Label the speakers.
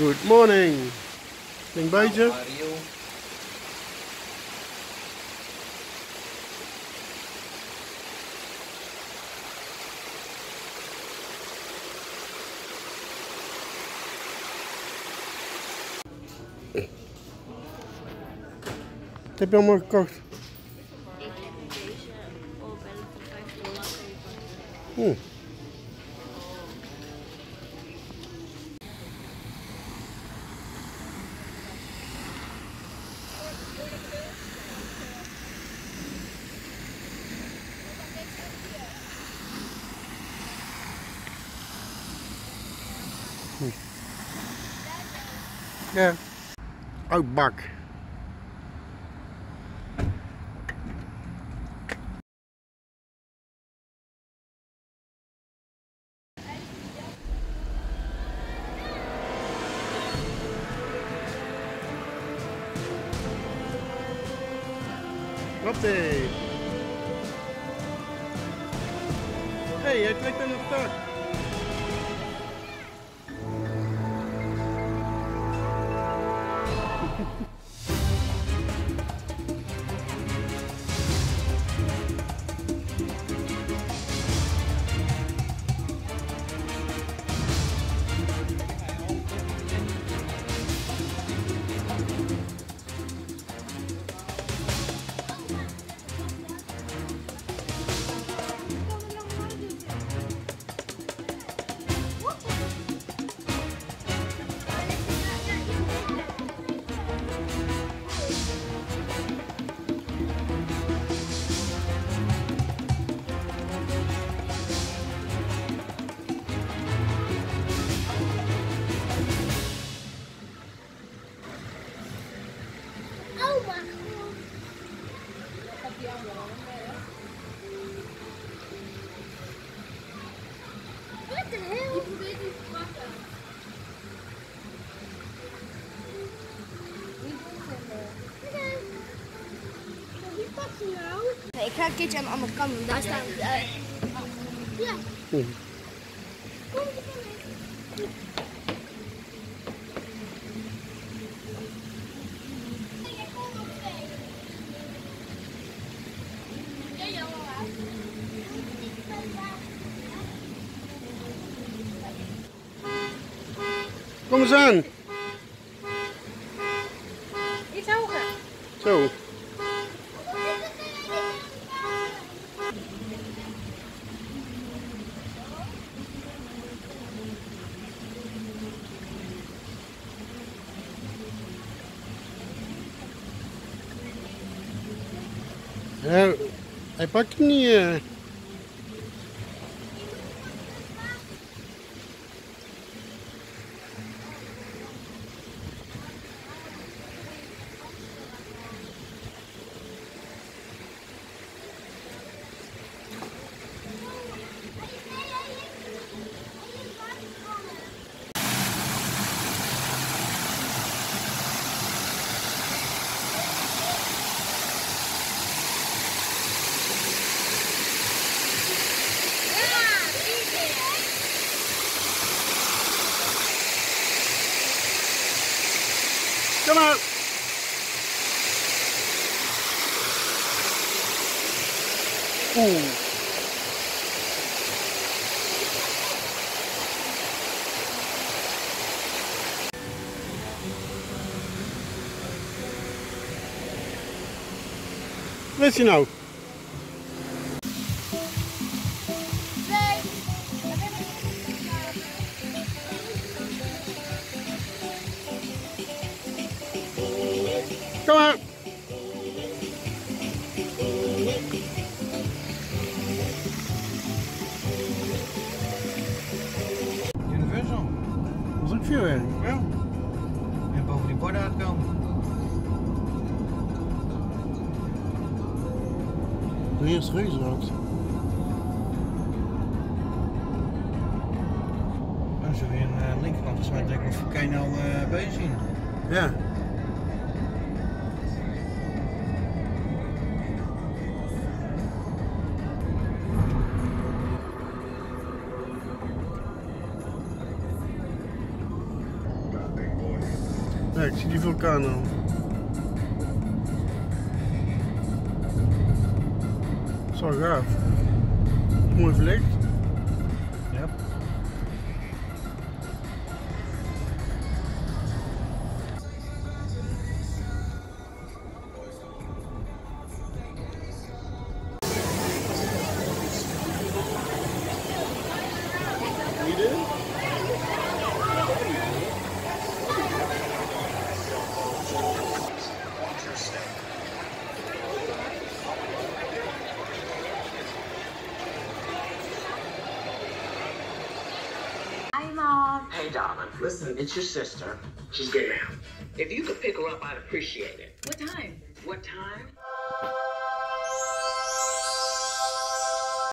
Speaker 1: Good morning. Ding beetje.
Speaker 2: Mario.
Speaker 1: Wat heb je allemaal gekocht?
Speaker 3: Ik heb deze oorbellen voor 5 dollar
Speaker 1: Hm. Ja. Oudbak. Hoppé. Hé, hey, hij trekt aan het tak.
Speaker 3: Nee, ik ga een keertje aan de andere kant doen. Daar staan we.
Speaker 4: Ja.
Speaker 1: Hm.
Speaker 4: Kom er maar
Speaker 1: Kom eens aan.
Speaker 3: Iets hoger.
Speaker 1: Zo. Hij pakt niet.
Speaker 2: Come on. Ooh. Listen. Uitkomen.
Speaker 1: Doe eerst reuzenrad.
Speaker 2: Dan zullen we aan de linkerkant volgens mij denken of kan je nou uh, zien.
Speaker 1: Ja.
Speaker 4: É, que se divulgar não. Só grafo,
Speaker 5: muito
Speaker 6: reflexo. Mom.
Speaker 7: Hey, darling, listen, it's your sister. She's getting out. If you could pick her up, I'd appreciate it.
Speaker 6: What time?
Speaker 7: What time?